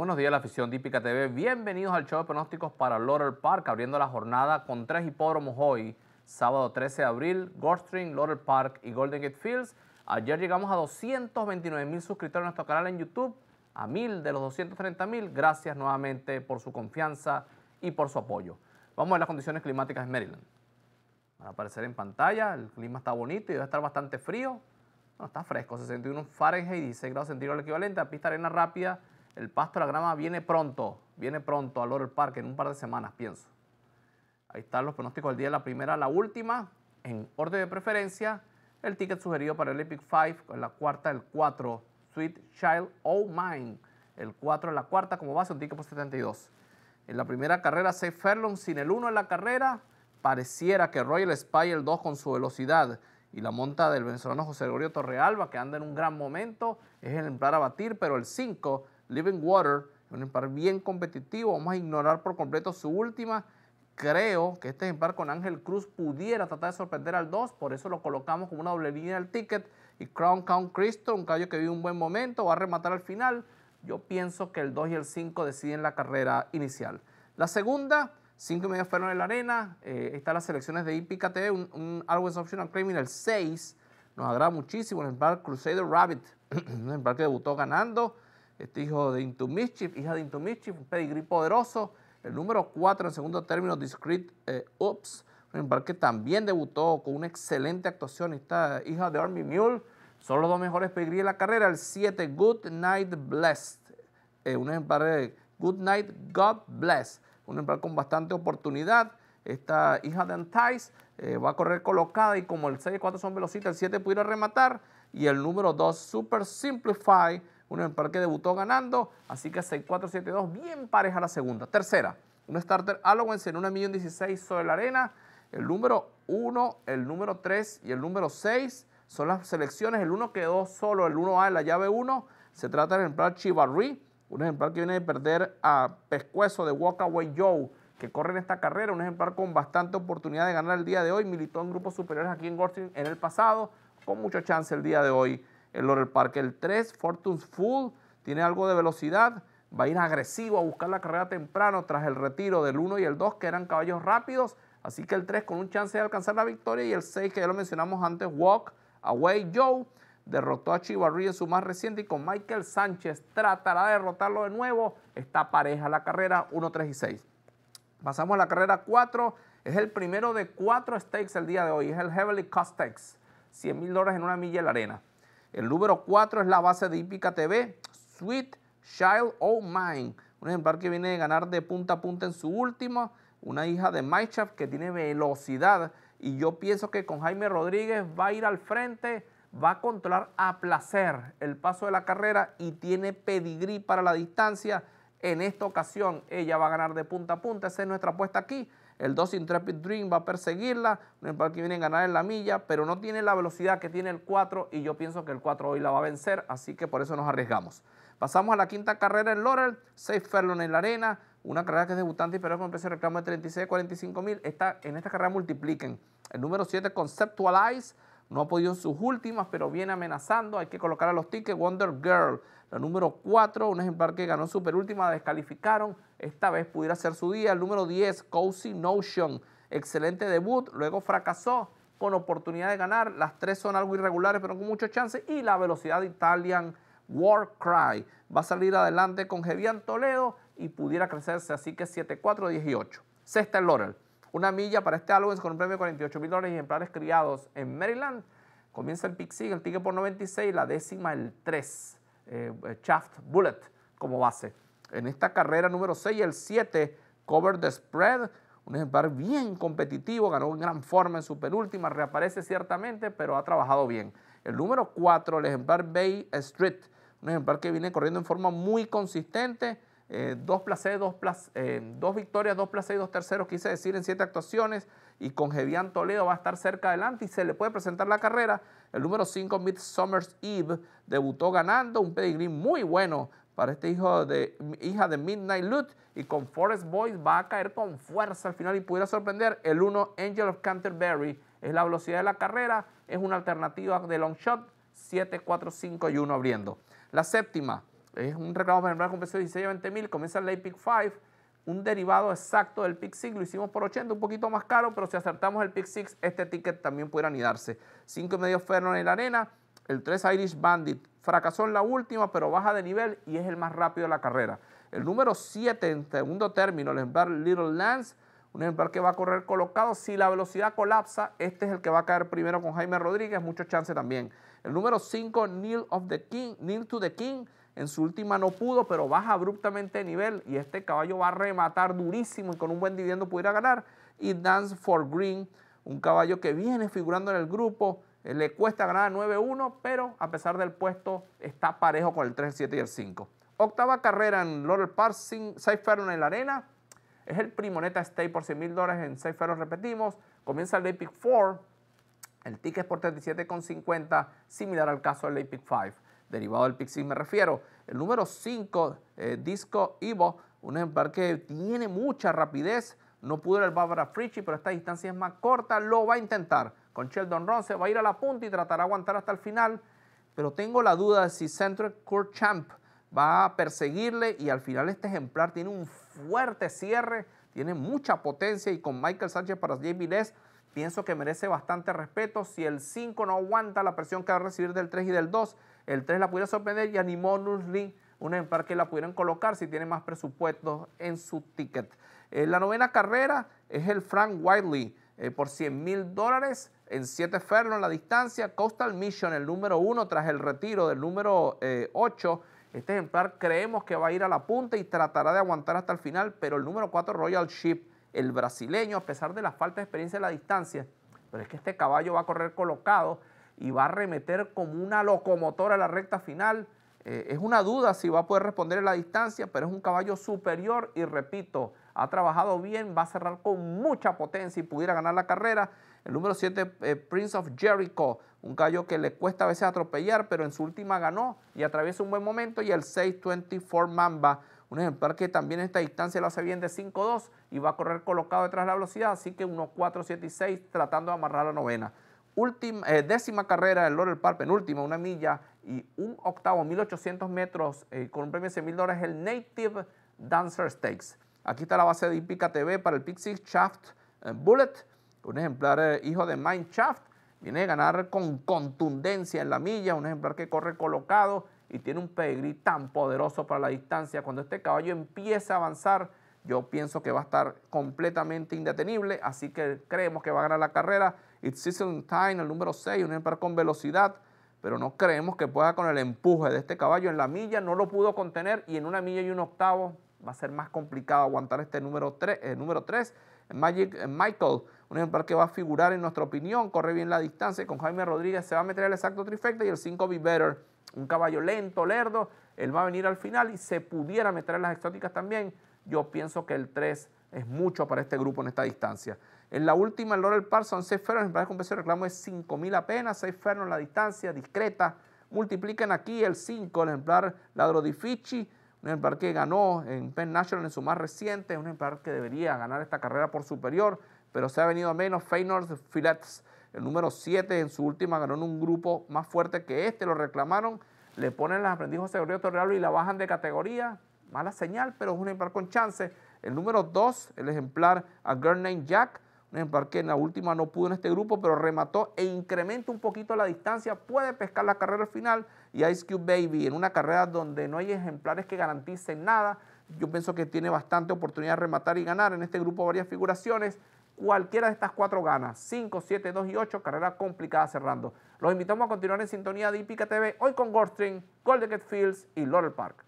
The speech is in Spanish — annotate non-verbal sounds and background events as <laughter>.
Buenos días, la afición Dípica TV. Bienvenidos al show de pronósticos para Laurel Park, abriendo la jornada con tres hipódromos hoy, sábado 13 de abril, Goldstream, Laurel Park y Golden Gate Fields. Ayer llegamos a 229 mil suscriptores en nuestro canal en YouTube, a mil de los 230 mil. Gracias nuevamente por su confianza y por su apoyo. Vamos a ver las condiciones climáticas en Maryland. Van a aparecer en pantalla, el clima está bonito y debe estar bastante frío. No, está fresco, 61 Fahrenheit, y 16 grados centígrados el equivalente. A pista arena rápida, el pasto la grama viene pronto, viene pronto a Laurel Park en un par de semanas, pienso. Ahí están los pronósticos del día, la primera, la última, en orden de preferencia, el ticket sugerido para el Epic 5, en la cuarta, el 4, Sweet Child Oh Mine, el 4 en la cuarta como base, un ticket por 72. En la primera carrera, Safe Fairlawn sin el 1 en la carrera, pareciera que Royal Spy el 2 con su velocidad y la monta del venezolano José Gregorio Torrealba, que anda en un gran momento, es el ejemplar a batir, pero el 5, Living Water, un ejemplar bien competitivo, vamos a ignorar por completo su última. Creo que este ejemplar con Ángel Cruz pudiera tratar de sorprender al 2, por eso lo colocamos como una doble línea del ticket. Y Crown Count Cristo, un caballo que vive un buen momento, va a rematar al final. Yo pienso que el 2 y el 5 deciden la carrera inicial. La segunda, 5 y medio fueron en la arena. Eh, están las selecciones de TV, un, un Always Optional Claiming, el 6. Nos agrada muchísimo el ejemplar Crusader Rabbit, <clears throat> un ejemplar que debutó ganando. Este hijo de Into Mischief, hija de Into Mischief, un pedigrí poderoso. El número 4 en segundo término, Discreet eh, Ups, un ejemplar que también debutó con una excelente actuación. Esta hija de Army Mule. Son los dos mejores pedigrí de la carrera. El 7, Good Night Blessed. Eh, un de Good Night God Bless. Un ejemplar con bastante oportunidad. Esta hija de Antice eh, va a correr colocada y como el 6 y 4 son velocitas, el 7 pudiera rematar. Y el número 2, Super Simplify, un ejemplar que debutó ganando. Así que 6, 4, 7, 2, bien pareja la segunda. Tercera, un starter Allowance en una millón 16 sobre la arena. El número 1, el número 3 y el número 6 son las selecciones. El 1 quedó solo, el 1A en la llave 1. Se trata del ejemplar Chivarri, un ejemplar que viene de perder a Pescuezo de Walkaway Joe, que corre en esta carrera. Un ejemplar con bastante oportunidad de ganar el día de hoy. Militó en grupos superiores aquí en Goldstein en el pasado, con mucha chance el día de hoy en Laurel Park. El 3, Fortune's Full, tiene algo de velocidad. Va a ir agresivo a buscar la carrera temprano tras el retiro del 1 y el 2, que eran caballos rápidos. Así que el 3 con un chance de alcanzar la victoria y el 6, que ya lo mencionamos antes, Walk Away Joe derrotó a Chivarri en su más reciente y con Michael Sánchez tratará de derrotarlo de nuevo. Está pareja la carrera 1, 3 y 6. Pasamos a la carrera 4. Es el primero de cuatro stakes el día de hoy. Es el Heavily Cost Stakes. 100 mil dólares en una milla en la arena. El número 4 es la base de Hípica TV. Sweet Child Oh Mine. Un ejemplar que viene de ganar de punta a punta en su última. Una hija de Mychaf que tiene velocidad. Y yo pienso que con Jaime Rodríguez va a ir al frente va a controlar a placer el paso de la carrera y tiene pedigrí para la distancia. En esta ocasión ella va a ganar de punta a punta, esa es nuestra apuesta aquí. El 2 Intrepid Dream va a perseguirla, un ejemplar que viene a ganar en la milla, pero no tiene la velocidad que tiene el 4 y yo pienso que el 4 hoy la va a vencer, así que por eso nos arriesgamos. Pasamos a la quinta carrera en Laurel, Safe Fairlawn en la arena, una carrera que es debutante y pero con precio de reclamo de 36 a 45 mil. En esta carrera multipliquen. El número 7 Conceptualize no ha podido en sus últimas, pero viene amenazando. Hay que colocar a los tickets. Wonder Girl, la número 4, un ejemplar que ganó super última, descalificaron. Esta vez pudiera ser su día. El número 10, Cozy Notion, excelente debut. Luego fracasó con oportunidad de ganar. Las tres son algo irregulares, pero con mucho chance. Y la velocidad Italian War Cry va a salir adelante con Gevian Toledo y pudiera crecerse. Así que 7, 4, 18. Sexta el Laurel. Una milla para este Allowance con un premio de 48 mil dólares ejemplares criados en Maryland. Comienza el Pixie, el ticket por 96, la décima el 3, eh, Shaft Bullet como base. En esta carrera número 6, el 7, Cover the Spread, un ejemplar bien competitivo, ganó en gran forma en su penúltima, reaparece ciertamente, pero ha trabajado bien. El número 4, el ejemplar Bay Street, un ejemplar que viene corriendo en forma muy consistente, eh, dos, placés, dos, eh, dos, victorias, dos placés y dos terceros, quise decir, en siete actuaciones. Y con Gevian Toledo va a estar cerca adelante y se le puede presentar la carrera. El número 5, Midsummer's Eve, debutó ganando un pedigrí muy bueno para este hijo de, hija de Midnight Loot. Y con Forest Boys va a caer con fuerza al final y pudiera sorprender. El 1, Angel of Canterbury, es la velocidad de la carrera, es una alternativa de long shot, 7, 4, 5 y 1 abriendo. La séptima, es un reclamo ejemplar con precio de 16 a 20 mil, comienza el late pick 5, un derivado exacto del pick 6, lo hicimos por 80, un poquito más caro, pero si acertamos el pick 6, este ticket también pudiera anidarse. 5 y medio Ferno en la arena, el 3 Irish Bandit fracasó en la última, pero baja de nivel y es el más rápido de la carrera. El número 7 en segundo término, el ejemplar Little Lance, un ejemplar que va a correr colocado. Si la velocidad colapsa, este es el que va a caer primero con Jaime Rodríguez, mucho chance también. El número 5, Neil, of the King, Neil to the King, en su última no pudo, pero baja abruptamente de nivel y este caballo va a rematar durísimo y con un buen dividendo pudiera ganar. Y Dance for Green, un caballo que viene figurando en el grupo, eh, le cuesta ganar a 9-1, pero a pesar del puesto está parejo con el 3, el 7 y el 5. Octava carrera en Laurel Park, Safe en la arena. Es el Primoneta Stay por 100 mil dólares en Safe repetimos. Comienza el Epic 4. El ticket es por 37,50, similar al caso del Epic 5. Derivado del Pixie me refiero. El número 5, eh, Disco Evo, un ejemplar que tiene mucha rapidez. No pudo ir el Barbara pero esta distancia es más corta. Lo va a intentar. Con Sheldon Ronce va a ir a la punta y tratará de aguantar hasta el final. Pero tengo la duda de si Central Court Champ va a perseguirle y al final este ejemplar tiene un fuerte cierre, tiene mucha potencia y con Michael Sánchez para JB Les pienso que merece bastante respeto. Si el 5 no aguanta la presión que va a recibir del 3 y del 2, el 3 la pudiera sorprender y animó Lee un ejemplar que la pudieran colocar si tiene más presupuesto en su ticket. Eh, la novena carrera es el Frank Wiley eh, por 100 mil dólares en 7 ferros en la distancia. Coastal Mission, el número 1 tras el retiro del número 8 este ejemplar creemos que va a ir a la punta y tratará de aguantar hasta el final, pero el número 4 Royal Ship, el brasileño, a pesar de la falta de experiencia en la distancia, pero es que este caballo va a correr colocado y va a remeter como una locomotora a la recta final. Eh, es una duda si va a poder responder en la distancia, pero es un caballo superior y repito, ha trabajado bien, va a cerrar con mucha potencia y pudiera ganar la carrera. El número 7, eh, Prince of Jericho, un caballo que le cuesta a veces atropellar, pero en su última ganó y atraviesa un buen momento. Y el 624 Mamba, un ejemplar que también esta distancia lo hace bien de 5-2 y va a correr colocado detrás de la velocidad, así que unos 4, 7 y 6 tratando de amarrar la novena. Última, eh, décima carrera del Laurel Park, penúltima, una milla y un octavo, 1800 metros eh, con un premio de 100 mil dólares, el Native Dancer Stakes. Aquí está la base de Hípica TV para el Pixie Shaft eh, Bullet, un ejemplar hijo de Mind Shaft Viene a ganar con contundencia en la milla, un ejemplar que corre colocado y tiene un pedigrí tan poderoso para la distancia. Cuando este caballo empieza a avanzar, yo pienso que va a estar completamente indetenible, así que creemos que va a ganar la carrera. It's Season Time, el número 6, un ejemplar con velocidad, pero no creemos que pueda con el empuje de este caballo en la milla, no lo pudo contener y en una milla y un octavo va a ser más complicado aguantar este número 3. El número 3 Magic Michael, un ejemplar que va a figurar en nuestra opinión, corre bien la distancia, con Jaime Rodríguez se va a meter el exacto trifecta y el 5 Be Better, un caballo lento, lerdo, él va a venir al final y se pudiera meter en las exóticas también. Yo pienso que el 3 es mucho para este grupo en esta distancia. En la última, el Laurel Parsons, 6 Ferro, el ejemplar con precio de reclamo es 5.000 apenas, 6 Ferro en la distancia, discreta. Multipliquen aquí el 5, el ejemplar Ladro di Fichi, un ejemplar que ganó en Penn National en su más reciente, un ejemplar que debería ganar esta carrera por superior, pero se ha venido a menos. Feynord Phillips, el número 7, en su última ganó en un grupo más fuerte que este, lo reclamaron, le ponen las aprendijos de Torreal y la bajan de categoría, mala señal, pero es un ejemplar con chance. El número 2, el ejemplar a Girl Named Jack, un ejemplar que en la última no pudo en este grupo, pero remató e incrementa un poquito la distancia, puede pescar la carrera al final. Y Ice Cube Baby, en una carrera donde no hay ejemplares que garanticen nada, yo pienso que tiene bastante oportunidad de rematar y ganar. En este grupo varias figuraciones, cualquiera de estas cuatro ganas, 5, 7, 2 y 8, carrera complicada cerrando. Los invitamos a continuar en sintonía de Ipica TV, hoy con Goldstream, Golden Fields y Laurel Park.